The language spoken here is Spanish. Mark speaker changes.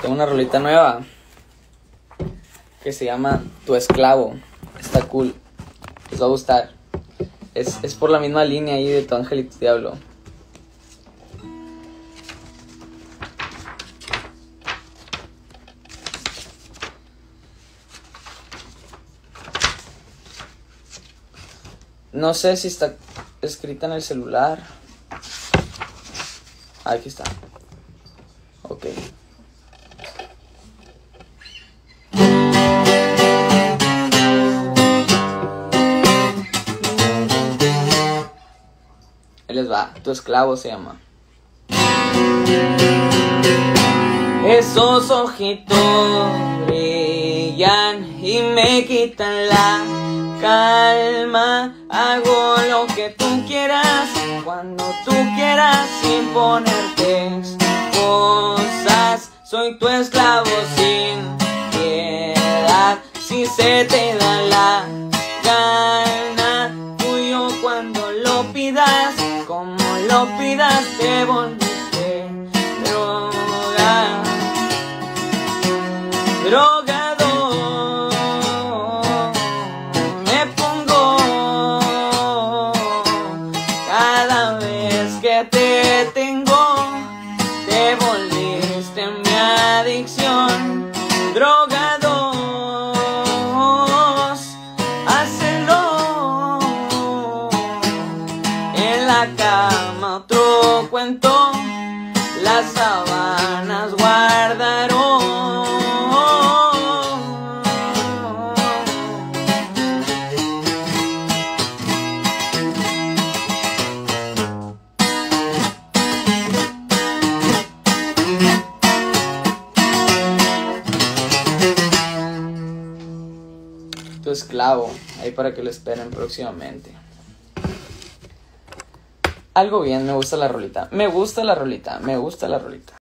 Speaker 1: Tengo una rolita nueva que se llama Tu esclavo. Está cool. Les va a gustar. Es, es por la misma línea ahí de Tu ángel y tu diablo. No sé si está escrita en el celular. Aquí está. Ok. Ahí les va. Tu esclavo se llama. Esos ojitos brillan y me quitan la calma. Hago lo que tú quieras, cuando tú quieras, sin ponerte cosas. Soy tu esclavo sin piedad, si se te da la como lo pidas, te volviste droga. Drogado me pongo cada vez que te la cama otro cuento, las sábanas guardaron. Tu esclavo, ahí para que lo esperen próximamente. Algo bien, me gusta la rolita. Me gusta la rolita, me gusta la rolita.